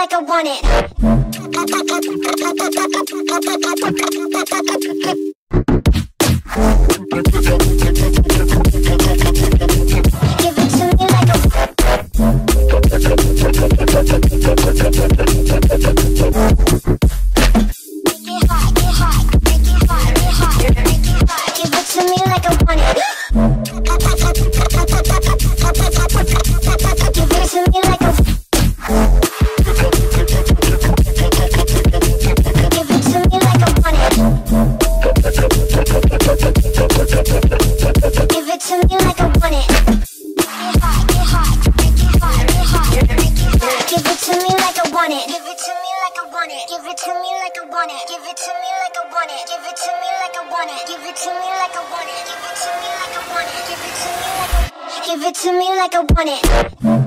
like I want it. it to me like I want it. Give it to me like I want it. Give it to me like I want it. Give it to me like I want it. Give it to me like I want it. Give it to me like I want it. Give it to me like I want it.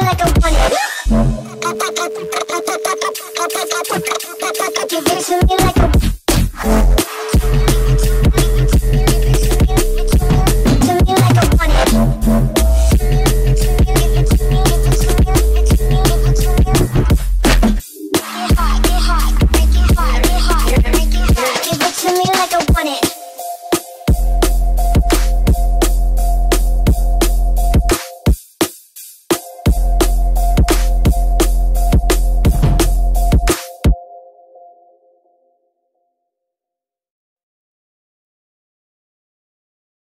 like I want like a